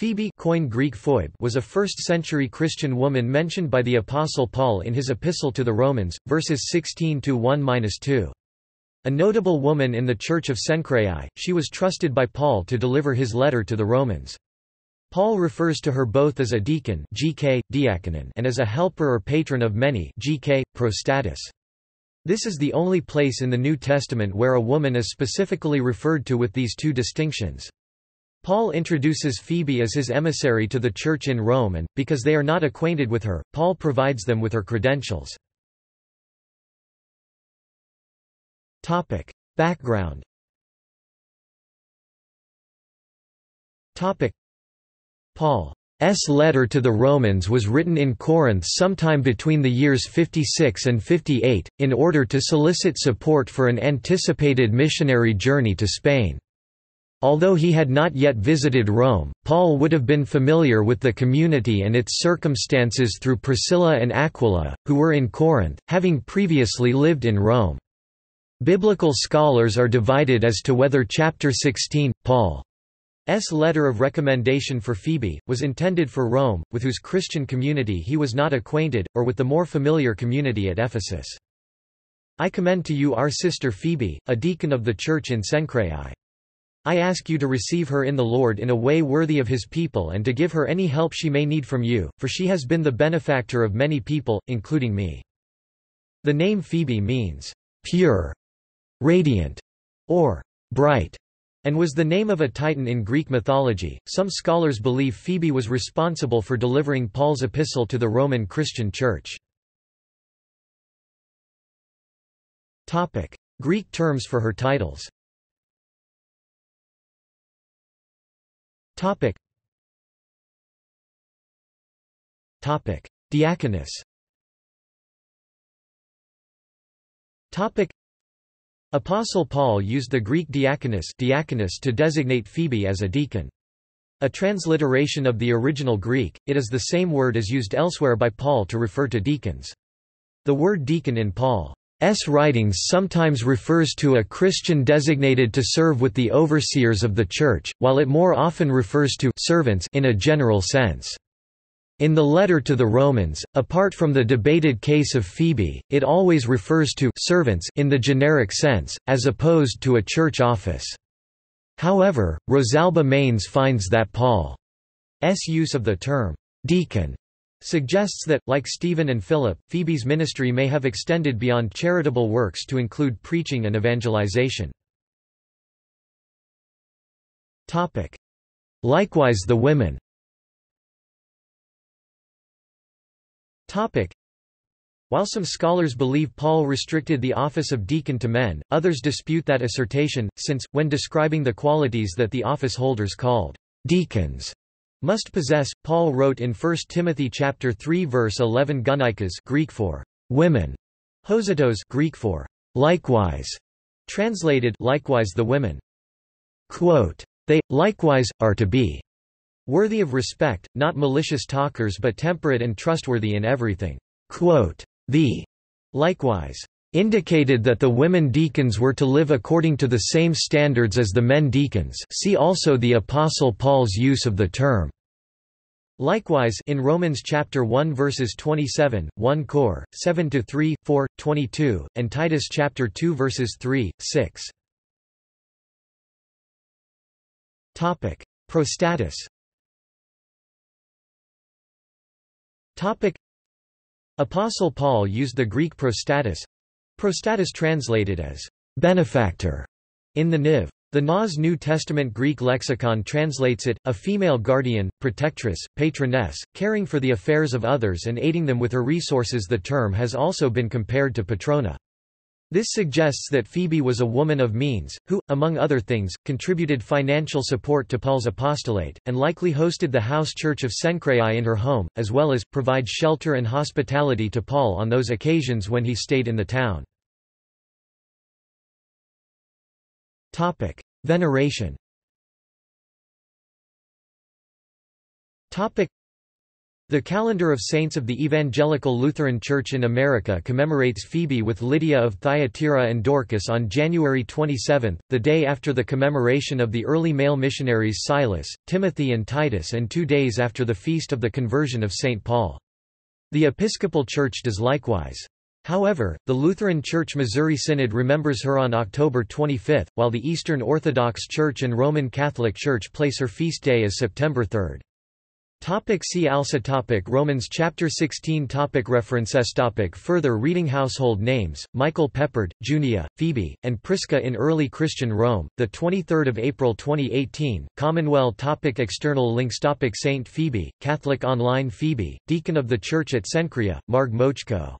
Phoebe Koine Greek Phoebe was a 1st-century Christian woman mentioned by the Apostle Paul in his Epistle to the Romans, verses 16–1–2. A notable woman in the Church of Cenchreae, she was trusted by Paul to deliver his letter to the Romans. Paul refers to her both as a deacon GK, diakonon and as a helper or patron of many GK, prostatis. This is the only place in the New Testament where a woman is specifically referred to with these two distinctions. Paul introduces Phoebe as his emissary to the church in Rome and, because they are not acquainted with her, Paul provides them with her credentials. Topic. Background Topic. Paul's letter to the Romans was written in Corinth sometime between the years 56 and 58, in order to solicit support for an anticipated missionary journey to Spain. Although he had not yet visited Rome, Paul would have been familiar with the community and its circumstances through Priscilla and Aquila, who were in Corinth, having previously lived in Rome. Biblical scholars are divided as to whether chapter 16, Paul's letter of recommendation for Phoebe, was intended for Rome, with whose Christian community he was not acquainted, or with the more familiar community at Ephesus. I commend to you our sister Phoebe, a deacon of the church in Cenchreae. I ask you to receive her in the Lord in a way worthy of his people and to give her any help she may need from you, for she has been the benefactor of many people, including me. The name Phoebe means, pure, radiant, or bright, and was the name of a titan in Greek mythology. Some scholars believe Phoebe was responsible for delivering Paul's epistle to the Roman Christian Church. Greek terms for her titles Topic. Topic: Diakonos. Topic: Apostle Paul used the Greek diakonos, diakonos to designate Phoebe as a deacon. A transliteration of the original Greek, it is the same word as used elsewhere by Paul to refer to deacons. The word deacon in Paul S. writings sometimes refers to a Christian designated to serve with the overseers of the Church, while it more often refers to servants in a general sense. In the letter to the Romans, apart from the debated case of Phoebe, it always refers to servants in the generic sense, as opposed to a church office. However, Rosalba Manes finds that Paul's use of the term deacon suggests that, like Stephen and Philip, Phoebe's ministry may have extended beyond charitable works to include preaching and evangelization. Likewise the women. While some scholars believe Paul restricted the office of deacon to men, others dispute that assertion, since, when describing the qualities that the office holders called deacons, must possess. Paul wrote in 1 Timothy chapter 3 verse 11 gunaikas Greek for women, hosatos Greek for likewise, translated likewise the women. Quote, they likewise are to be worthy of respect, not malicious talkers but temperate and trustworthy in everything. Quote, the likewise indicated that the women deacons were to live according to the same standards as the men deacons see also the Apostle Paul's use of the term. Likewise in Romans chapter 1 verses 27, 1 Cor, 7 to 3, 4, 22, and Titus chapter 2 verses 3, 6. Topic: Prostatis. Topic: Apostle Paul used the Greek prostatis Prostatis translated as benefactor in the NIV. The NAS New Testament Greek lexicon translates it, a female guardian, protectress, patroness, caring for the affairs of others and aiding them with her resources The term has also been compared to patrona. This suggests that Phoebe was a woman of means, who, among other things, contributed financial support to Paul's apostolate, and likely hosted the house church of Cenchreae in her home, as well as, provide shelter and hospitality to Paul on those occasions when he stayed in the town. Topic: Veneration. Topic: The calendar of saints of the Evangelical Lutheran Church in America commemorates Phoebe with Lydia of Thyatira and Dorcas on January 27, the day after the commemoration of the early male missionaries Silas, Timothy and Titus and two days after the feast of the conversion of St. Paul. The Episcopal Church does likewise. However, the Lutheran Church Missouri Synod remembers her on October 25, while the Eastern Orthodox Church and Roman Catholic Church place her feast day as September 3. Topic see also topic Romans chapter 16 topic References topic Further reading Household names, Michael Peppard, Junia, Phoebe, and Prisca in Early Christian Rome, 23 April 2018, Commonwealth topic External links topic Saint Phoebe, Catholic Online Phoebe, Deacon of the Church at Cenchrea, Marg Mowczko